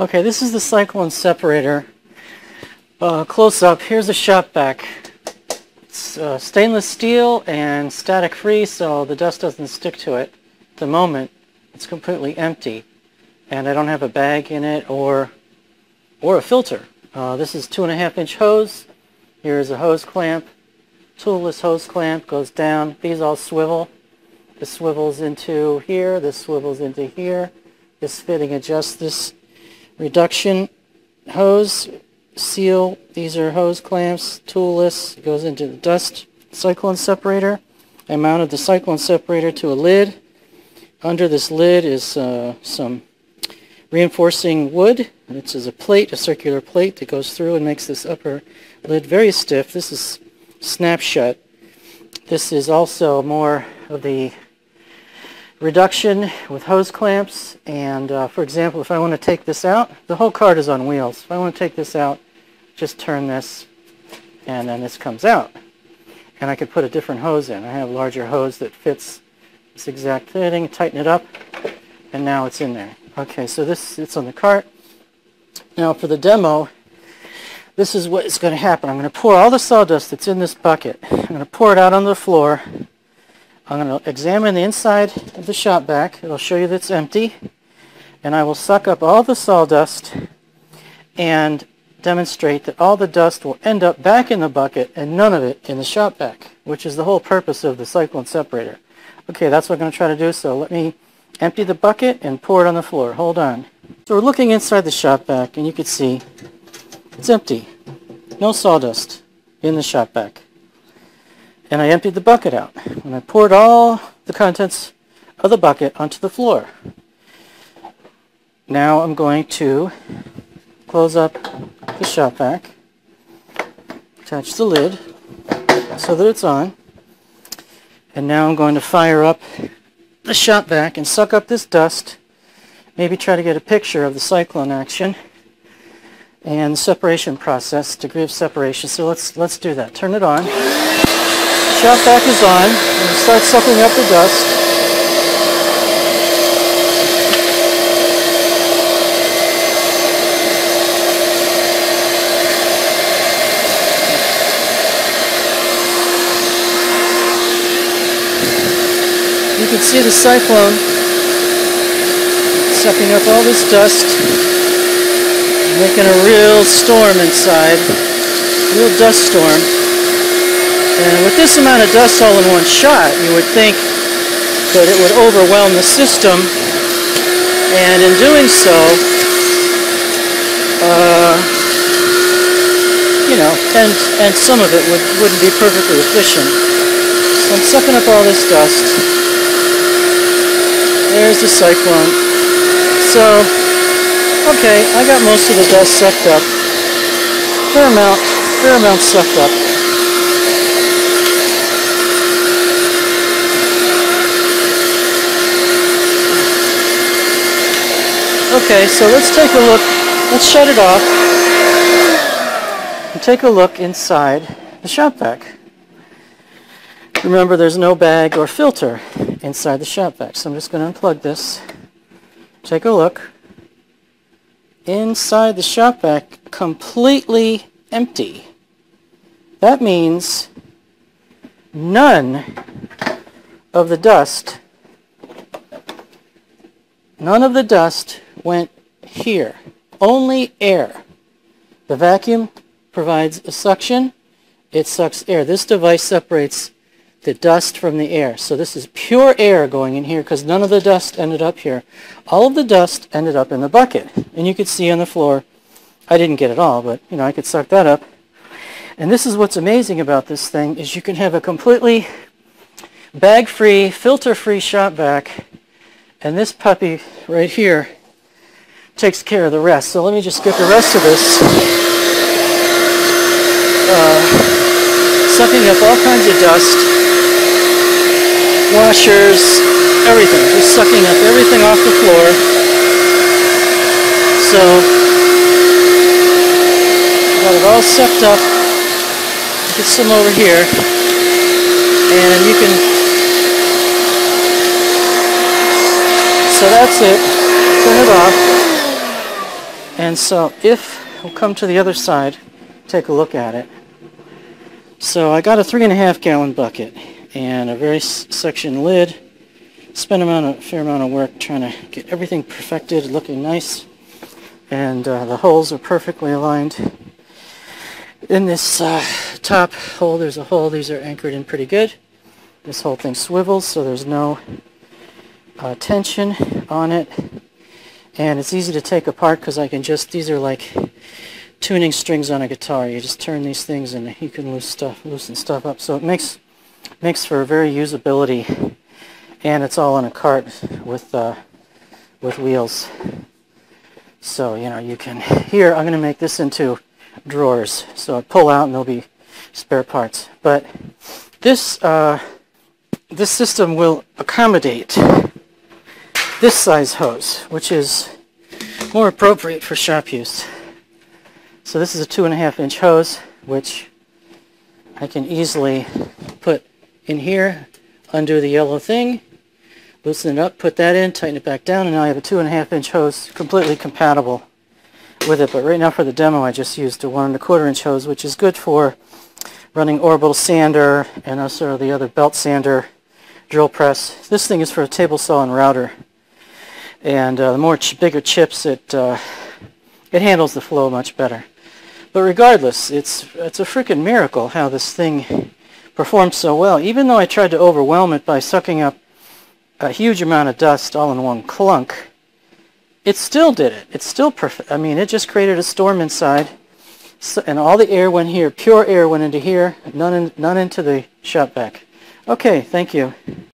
Okay, this is the cyclone separator. Uh, close up, here's a shop vac. It's uh, stainless steel and static free so the dust doesn't stick to it. At the moment, it's completely empty and I don't have a bag in it or, or a filter. Uh, this is two and a half inch hose. Here's a hose clamp. Toolless hose clamp goes down. These all swivel. This swivels into here. This swivels into here. This fitting adjusts this reduction hose seal. These are hose clamps, toolless. It goes into the dust cyclone separator. I mounted the cyclone separator to a lid. Under this lid is uh, some reinforcing wood. This is a plate, a circular plate that goes through and makes this upper lid very stiff. This is snap shut. This is also more of the reduction with hose clamps. And uh, for example if I want to take this out the whole cart is on wheels. If I want to take this out just turn this and then this comes out. And I could put a different hose in. I have a larger hose that fits this exact fitting tighten it up and now it's in there. Okay so this it's on the cart. Now for the demo this is what is going to happen. I'm going to pour all the sawdust that's in this bucket. I'm going to pour it out on the floor I'm going to examine the inside of the shop vac. It'll show you that it's empty. And I will suck up all the sawdust and demonstrate that all the dust will end up back in the bucket and none of it in the shop vac, which is the whole purpose of the cyclone separator. Okay, that's what I'm going to try to do, so let me empty the bucket and pour it on the floor. Hold on. So we're looking inside the shop vac and you can see it's empty. No sawdust in the shop vac and I emptied the bucket out. And I poured all the contents of the bucket onto the floor. Now I'm going to close up the shop vac, attach the lid so that it's on, and now I'm going to fire up the shop vac and suck up this dust, maybe try to get a picture of the cyclone action and separation process, degree of separation. So let's, let's do that. Turn it on. Shop vac is on and start sucking up the dust. You can see the cyclone sucking up all this dust, making a real storm inside, real dust storm. And with this amount of dust all in one shot, you would think that it would overwhelm the system. And in doing so, uh, you know, and, and some of it would, wouldn't be perfectly efficient. So I'm sucking up all this dust. There's the cyclone. So, okay, I got most of the dust sucked up. Fair amount, fair amount sucked up. Okay, so let's take a look. Let's shut it off and take a look inside the shop vac. Remember, there's no bag or filter inside the shop vac, so I'm just going to unplug this. Take a look. Inside the shop vac, completely empty. That means none of the dust, none of the dust went here. Only air. The vacuum provides a suction. It sucks air. This device separates the dust from the air. So this is pure air going in here because none of the dust ended up here. All of the dust ended up in the bucket. And you could see on the floor, I didn't get it all, but you know, I could suck that up. And this is what's amazing about this thing is you can have a completely bag-free, filter-free shop vac. And this puppy right here takes care of the rest. So let me just get the rest of this. Uh, sucking up all kinds of dust, washers, everything. Just sucking up everything off the floor. So, got it all sucked up. Get some over here. And you can, so that's it. Turn it off. And so if we'll come to the other side, take a look at it. So I got a three and a half gallon bucket and a very section lid. Spent of, fair amount of work trying to get everything perfected, looking nice. And uh, the holes are perfectly aligned. In this uh, top hole, there's a hole. These are anchored in pretty good. This whole thing swivels, so there's no uh, tension on it. And it's easy to take apart because I can just, these are like tuning strings on a guitar. You just turn these things and you can loose stuff, loosen stuff up. So it makes makes for very usability, and it's all in a cart with uh, with wheels. So you know you can. Here I'm going to make this into drawers. So I pull out and there'll be spare parts. But this uh, this system will accommodate this size hose, which is more appropriate for shop use. So this is a two and a half inch hose, which I can easily put in here, undo the yellow thing, loosen it up, put that in, tighten it back down, and now I have a two and a half inch hose completely compatible with it. But right now for the demo I just used a one and a quarter inch hose, which is good for running orbital sander and also the other belt sander drill press. This thing is for a table saw and router. And uh, the more ch bigger chips, it, uh, it handles the flow much better. But regardless, it's, it's a freaking miracle how this thing performed so well. Even though I tried to overwhelm it by sucking up a huge amount of dust all in one clunk, it still did it. It's still perfect. I mean, it just created a storm inside, so, and all the air went here. Pure air went into here, none, in, none into the shop vac. Okay, thank you.